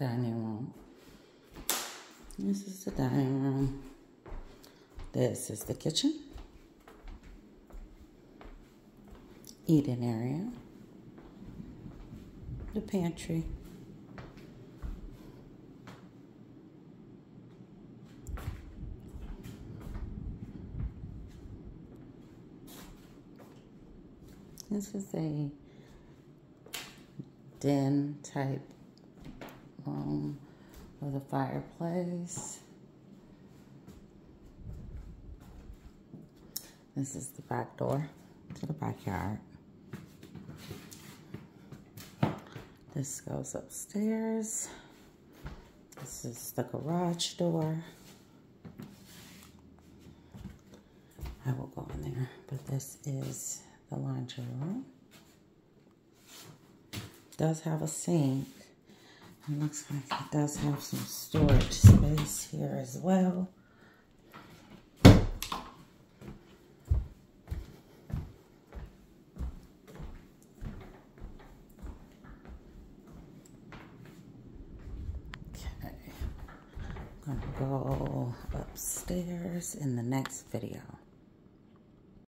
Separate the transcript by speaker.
Speaker 1: dining room. This is the dining room. This is the kitchen. Eating area. The pantry. This is a den type room with a fireplace. This is the back door to the backyard. This goes upstairs. This is the garage door. I will go in there, but this is the laundry room. Does have a sink. It looks like it does have some storage space here as well. Okay, I'm gonna go upstairs in the next video.